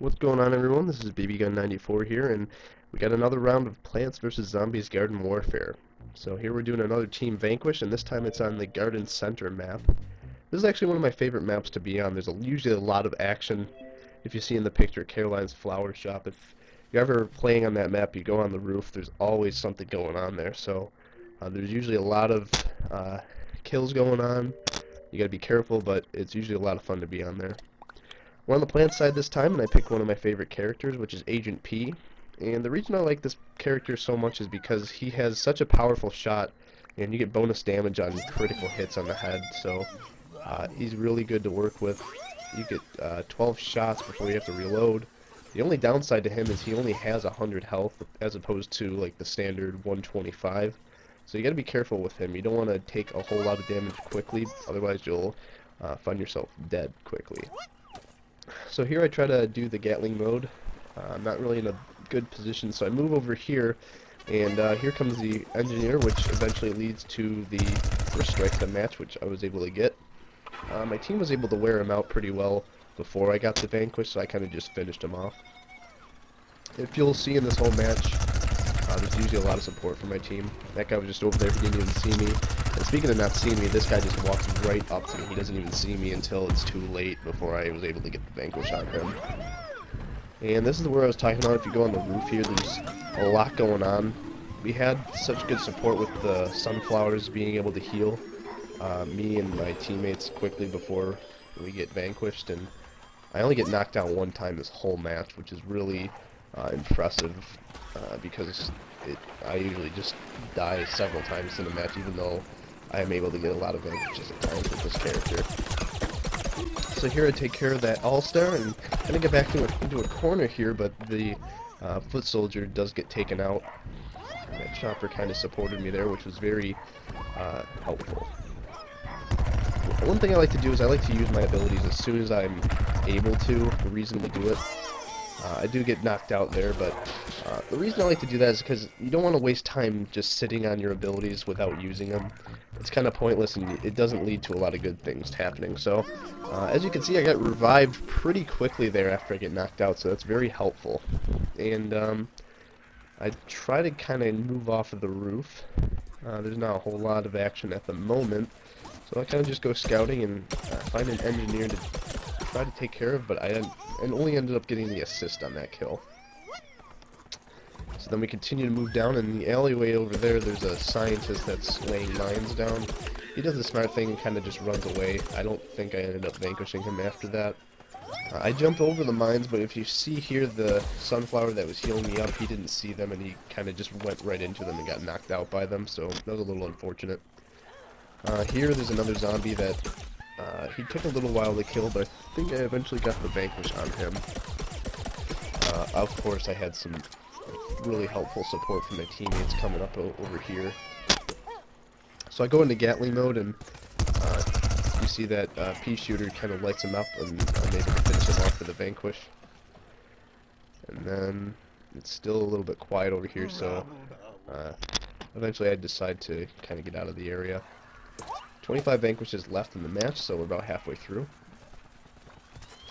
What's going on everyone? This is BBGun94 here and we got another round of Plants vs. Zombies Garden Warfare. So here we're doing another Team Vanquish and this time it's on the Garden Center map. This is actually one of my favorite maps to be on. There's a, usually a lot of action. If you see in the picture Caroline's Flower Shop, if you're ever playing on that map, you go on the roof, there's always something going on there. So uh, there's usually a lot of uh, kills going on. You gotta be careful, but it's usually a lot of fun to be on there. We're on the plant side this time, and I picked one of my favorite characters, which is Agent Pea. And the reason I like this character so much is because he has such a powerful shot, and you get bonus damage on critical hits on the head, so uh, he's really good to work with. You get uh, 12 shots before you have to reload. The only downside to him is he only has 100 health, as opposed to like the standard 125. So you got to be careful with him. You don't want to take a whole lot of damage quickly, otherwise you'll uh, find yourself dead quickly. So here I try to do the Gatling mode. Uh, I'm not really in a good position, so I move over here, and uh, here comes the Engineer, which eventually leads to the first strike of the match, which I was able to get. Uh, my team was able to wear him out pretty well before I got the Vanquish, so I kind of just finished him off. If you'll see in this whole match, uh, there's usually a lot of support from my team. That guy was just over there, he didn't even see me. And speaking of not seeing me, this guy just walks right up to me. He doesn't even see me until it's too late before I was able to get the Vanquish on him. And this is where I was talking about. If you go on the roof here, there's a lot going on. We had such good support with the sunflowers being able to heal uh, me and my teammates quickly before we get vanquished. And I only get knocked out one time this whole match, which is really uh, impressive uh, because it, I usually just die several times in a match, even though I am able to get a lot of advantages at times with this character. So here I take care of that All-Star and kind of get back into a, into a corner here, but the uh, foot soldier does get taken out. And that chomper kind of supported me there, which was very uh, helpful. One thing I like to do is I like to use my abilities as soon as I'm able to, reasonably do it. Uh, I do get knocked out there, but the reason I like to do that is because you don't want to waste time just sitting on your abilities without using them. It's kind of pointless and it doesn't lead to a lot of good things happening. So, uh, as you can see, I got revived pretty quickly there after I get knocked out, so that's very helpful. And um, I try to kind of move off of the roof. Uh, there's not a whole lot of action at the moment, so I kind of just go scouting and uh, find an engineer to try to take care of, but I and only ended up getting the assist on that kill. So then we continue to move down, in the alleyway over there, there's a scientist that's laying mines down. He does the smart thing and kind of just runs away. I don't think I ended up vanquishing him after that. Uh, I jumped over the mines, but if you see here the sunflower that was healing me up, he didn't see them, and he kind of just went right into them and got knocked out by them, so that was a little unfortunate. Uh, here, there's another zombie that uh, he took a little while to kill, but I think I eventually got the vanquish on him. Uh, of course, I had some really helpful support from my teammates coming up over here. So I go into Gatling mode, and uh, you see that uh, pea shooter kind of lights him up, and I'm able to finish him off for the vanquish. And then it's still a little bit quiet over here, so uh, eventually I decide to kind of get out of the area. 25 vanquishes left in the match, so we're about halfway through.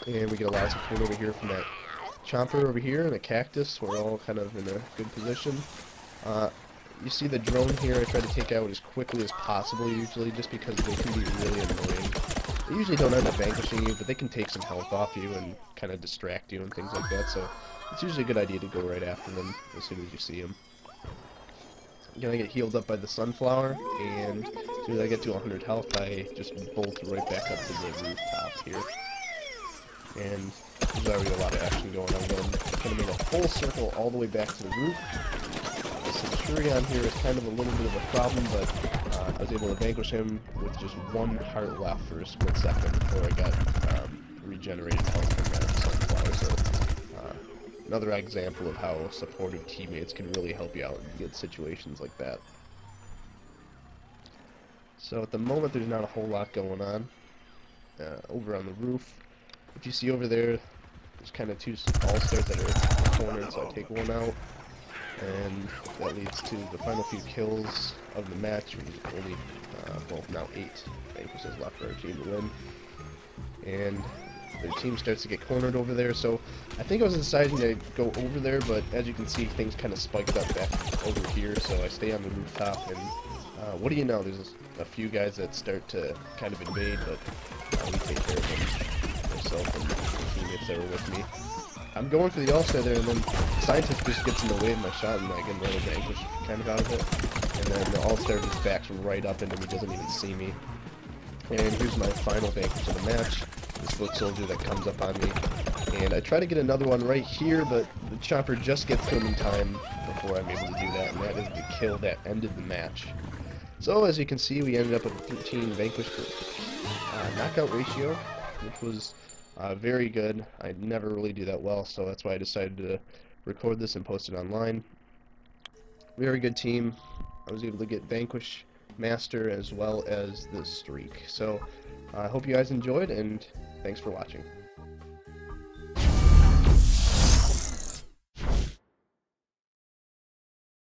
And we get a lot of support over here from that chomper over here and a cactus. We're all kind of in a good position. Uh, you see the drone here, I try to take out as quickly as possible usually, just because they can be really annoying. They usually don't end up vanquishing you, but they can take some health off you and kind of distract you and things like that, so it's usually a good idea to go right after them as soon as you see them I'm gonna get healed up by the sunflower, and as soon as I get to 100 health, I just bolt right back up to the rooftop here. And there's already a lot of action going on. I'm gonna make a full circle all the way back to the roof. The Centurion here is kind of a little bit of a problem, but uh, I was able to vanquish him with just one heart left for a split second before I got um, regenerated health from that sunflower. So another example of how supportive teammates can really help you out in good situations like that. So at the moment there's not a whole lot going on. Uh, over on the roof, if you see over there, there's kind of two all-stars that are cornered, so I take one out. And that leads to the final few kills of the match. We only, uh, well, now eight vanquishes left for our team to win. And their team starts to get cornered over there. So I think I was deciding to go over there, but as you can see, things kind of spiked up back over here. So I stay on the rooftop, and uh, what do you know? There's a few guys that start to kind of invade, but uh, we take care of them. Myself and the teammates that were with me. I'm going for the All-Star there, and then Scientist just gets in the way of my shot, and I get a little vanquish kind of out of it. And then the All-Star just backs right up into me, doesn't even see me. And here's my final vanquish of the match. This foot soldier that comes up on me. And I try to get another one right here, but the chomper just gets to him in time before I'm able to do that, and that is the kill that ended the match. So as you can see, we ended up with a 13 vanquish uh, knockout ratio, which was uh, very good. I never really do that well, so that's why I decided to record this and post it online. Very good team. I was able to get Vanquish Master as well as the Streak. So I uh, hope you guys enjoyed, and thanks for watching.